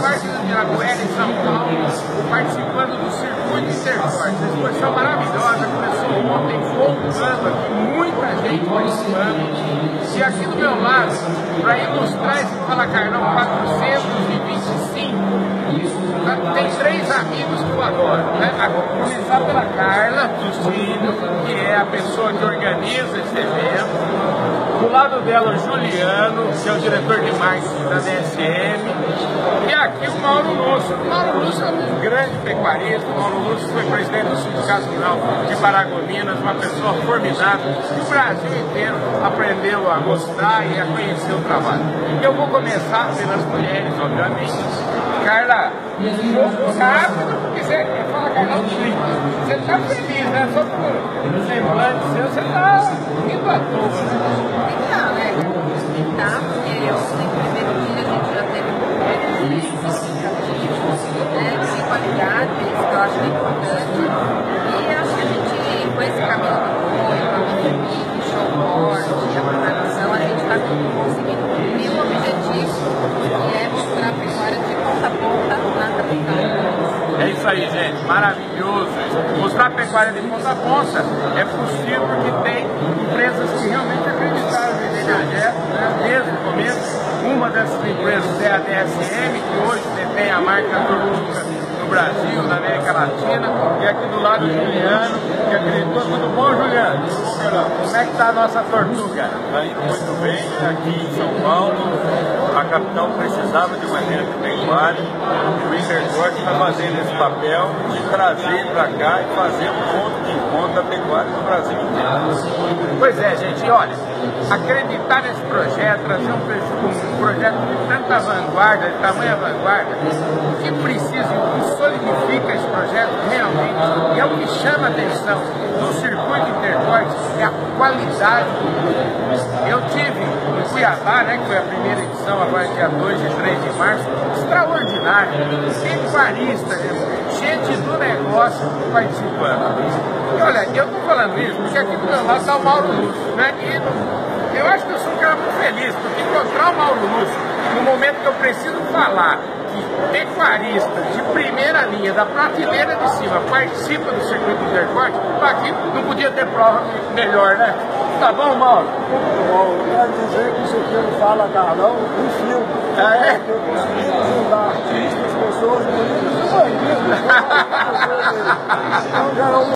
parte de Aguera em São Paulo, participando do Circuito Interforte. A exposição maravilhosa, começou ontem, voltando aqui, muita gente participando. E aqui do meu lado, para ilustrar esse Fala Carlão 425, tem três amigos que eu adoro. Né? A começar pela Carla Justílio, que é a pessoa que organiza esse evento. Do lado dela, o Juliano, que é o diretor de marketing da DSM. E aqui o Mauro Lúcio. O Mauro Lúcio é um grande pecuarista. O Mauro Lúcio foi presidente do Sindicato Rural de Paragominas, uma pessoa formidável. O Brasil inteiro aprendeu a gostar e a conhecer o trabalho. Eu vou começar pelas mulheres, obviamente. Carla, pouco rápido, porque você fala, Carla, você está feliz, né? Só por semblante seu, você está indo à toa. Né? E acho que a gente, com esse caminho do show board, a programação, a gente está conseguindo cumprir o objetivo, que é mostrar a pecuária de ponta a ponta na capital. É isso aí, gente. Maravilhoso. Mostrar a pecuária de ponta a ponta é possível porque tem empresas que realmente acreditaram no projeto, né? desde o começo. Uma dessas empresas é a DSM, que hoje detém a marca no Brasil, na América Latina, e aqui do lado o Juliano, que acreditou. Tudo bom, Juliano? Como é que está a nossa Tortuga? Está indo muito bem aqui em São Paulo. A capital precisava de uma rede pecuária. O Intercorte está fazendo esse papel de trazer para cá e fazer um ponto de encontro da pecuária no Brasil inteiro. Pois é, gente, olha, acreditar nesse projeto, trazer um, um projeto de tanta vanguarda, de tamanha vanguarda, o que precisa, o que solidifica esse projeto realmente, e é o que chama a atenção do circuito Intercorte, é a qualidade do produto. Eu tive Cuiabá, né, que foi a primeira edição, agora dia 2 e 3 de março, extraordinário, pecuarista, gente do negócio participando. E olha, eu estou falando isso porque aqui do meu lado está o Mauro Lúcio, né? Eu acho que eu sou um cara muito feliz, porque encontrar o Mauro Lúcio no momento que eu preciso falar pecuaristas de primeira linha, da prateleira de cima, participa do circuito intercorte, aqui não podia ter prova melhor, né? Tá bom, Mauro? Muito bom. Eu quero dizer que isso aqui não fala Carlão, um filme. Ah, é? Eu consegui ajudar artistas, pessoas bonitas bandidos.